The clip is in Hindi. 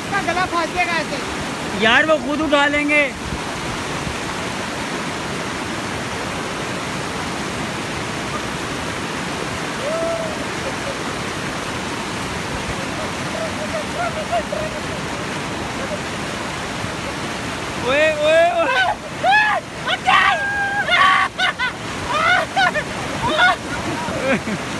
उसका गला फंस जाएगा ऐसे। यार वो खुद उठा लेंगे। ओए ओए ओए।